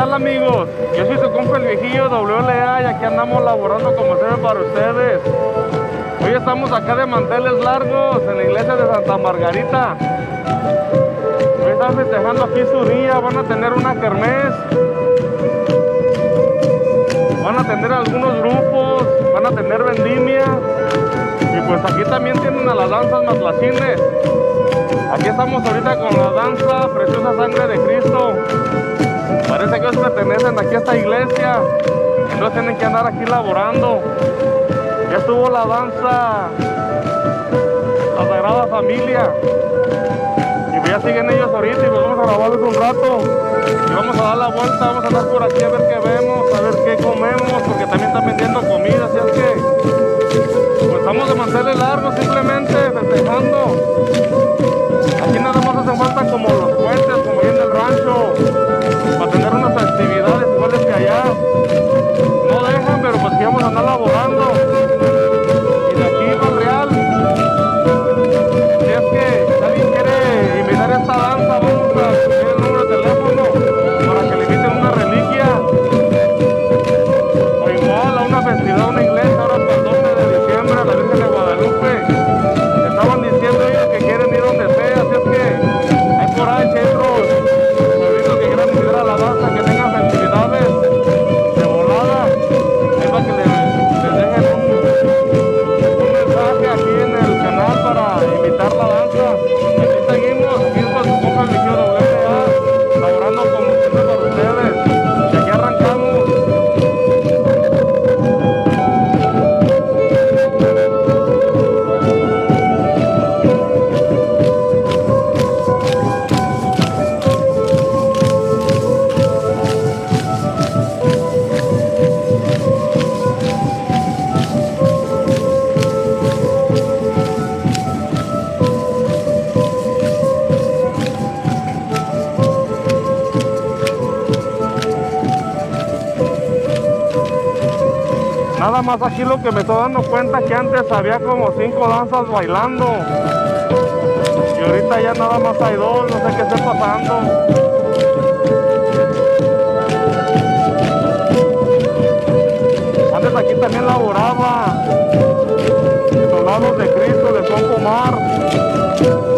tal amigos? Yo soy su compa el viejillo WLA y aquí andamos laborando como se ve para ustedes. Hoy estamos acá de manteles largos en la iglesia de Santa Margarita. Hoy están festejando aquí su día, van a tener una kermés. Van a tener algunos grupos, van a tener vendimia. Y pues aquí también tienen a las danzas matlacines. Aquí estamos ahorita con la danza Preciosa Sangre de Cristo. Parece que ellos pertenecen aquí a esta iglesia. Entonces tienen que andar aquí laborando. Ya estuvo la danza La Sagrada Familia. Y pues ya siguen ellos ahorita y pues vamos a grabarles un rato. Y vamos a dar la vuelta, vamos a andar por aquí a ver qué vemos, a ver qué comemos, porque también están vendiendo comida, así es que pues estamos de mantener largo simplemente festejando. Aquí nada más hacen falta como los puentes, más aquí lo que me estoy dando cuenta que antes había como cinco danzas bailando. Y ahorita ya nada más hay dos, no sé qué esté pasando. Antes aquí también laboraba soldados de Cristo de Pomar.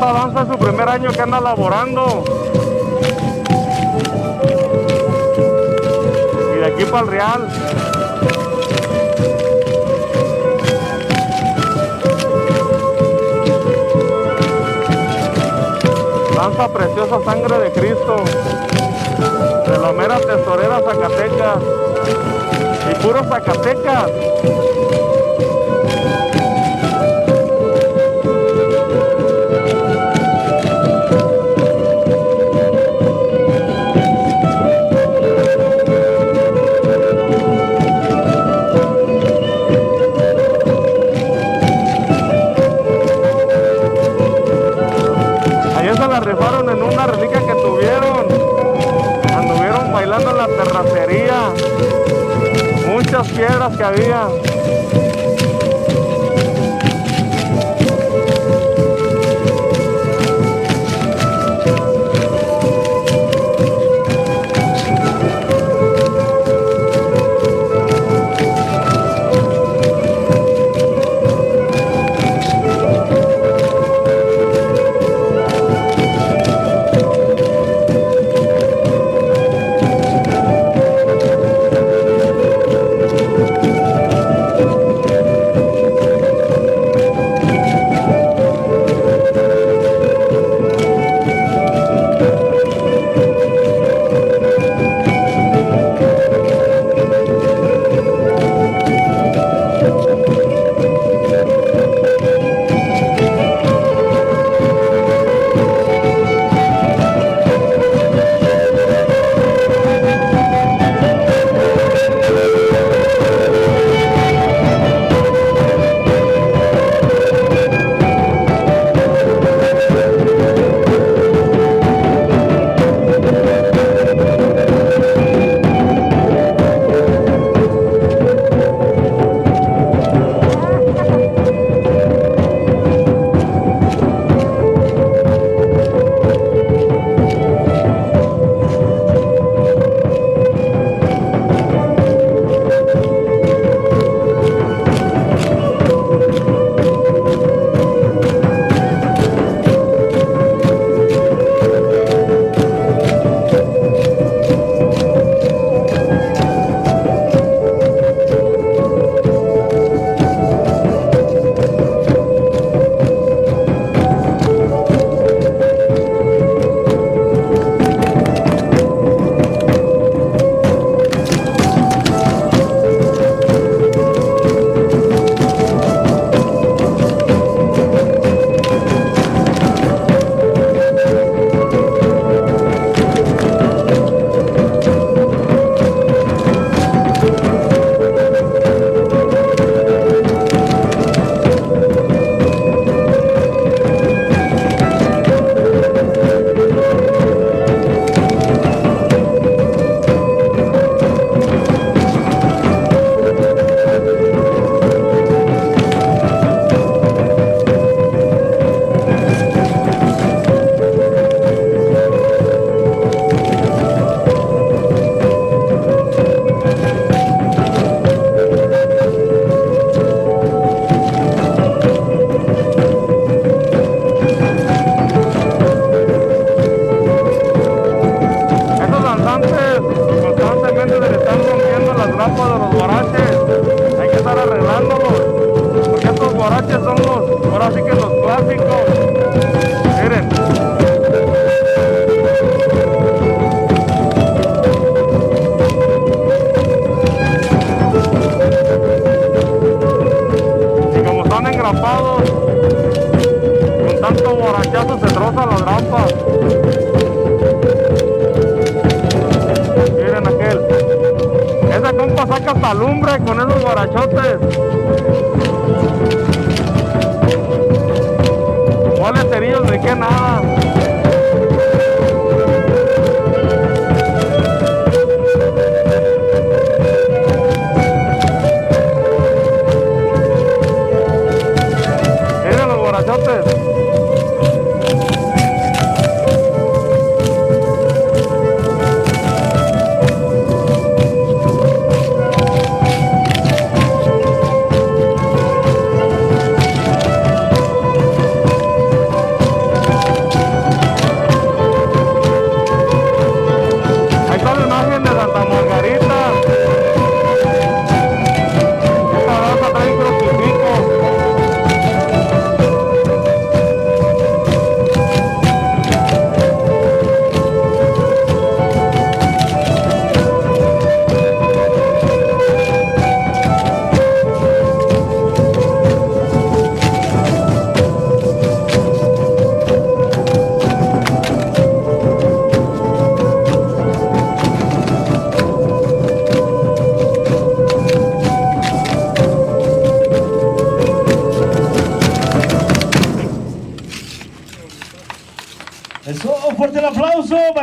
Esta danza es su primer año que anda laborando. Y de aquí para el Real. Danza preciosa sangre de Cristo. De la mera tesorera Zacatecas. Y puro Zacatecas. Rifaron en una reliquia que tuvieron. Anduvieron bailando en la terracería. Muchas piedras que había.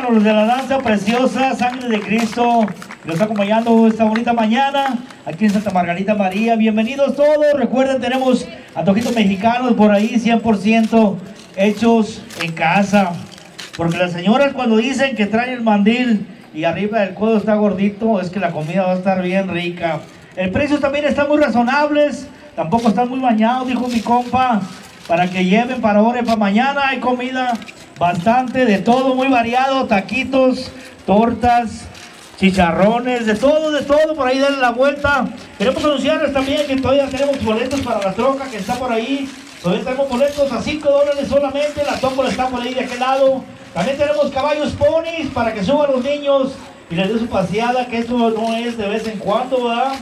Para los de la danza preciosa, Sangre de Cristo, nos está acompañando esta bonita mañana aquí en Santa Margarita María. Bienvenidos todos. Recuerden, tenemos antojitos mexicanos por ahí, 100% hechos en casa. Porque las señoras cuando dicen que traen el mandil y arriba del codo está gordito, es que la comida va a estar bien rica. El precio también está muy razonables, tampoco están muy bañados, dijo mi compa, para que lleven para ahora para mañana. Hay comida bastante de todo, muy variado, taquitos, tortas, chicharrones, de todo, de todo, por ahí denle la vuelta. Queremos anunciarles también que todavía tenemos boletos para la troca que está por ahí. Todavía tenemos boletos a 5 dólares solamente, la tómbola está por ahí de aquel lado. También tenemos caballos ponis para que suban los niños y les dé su paseada, que eso no es de vez en cuando, ¿verdad?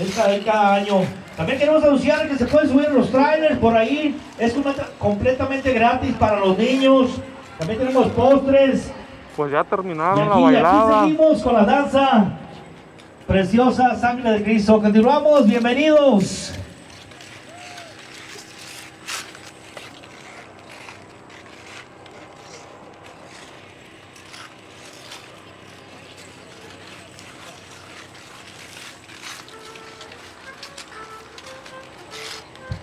Es cada, cada año. También queremos anunciar que se pueden subir los trailers por ahí. Es completa- completamente gratis para los niños. También tenemos postres. Pues ya Y terminaron la aquí, y aquí bailada. seguimos con la danza preciosa, sangre de Cristo. Continuamos, bienvenidos.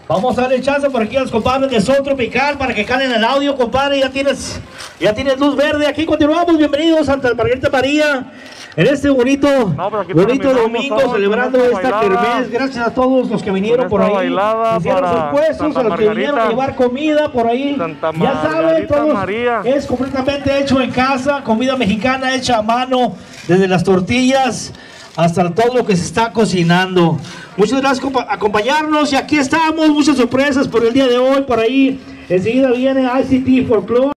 Vamos a darle chance por aquí a los compadres de Sol Tropical para que calen el audio, compadre. Ya tienes, ya tienes luz verde. Aquí continuamos. Bienvenidos a Santa Margarita María. En este bonito, No, aquí bonito domingo todos celebrando esta esta kermés. Gracias a todos los que vinieron por ahí. Hicieron sus puestos, a los que vinieron a llevar comida por ahí. Santa ya saben, todos. María. Es completamente hecho en casa. Comida mexicana hecha a mano. Desde las tortillas hasta todo lo que se está cocinando. Muchas gracias por acompañarnos y aquí estamos, muchas sorpresas por el día de hoy, por ahí. Enseguida viene ICT Folklore.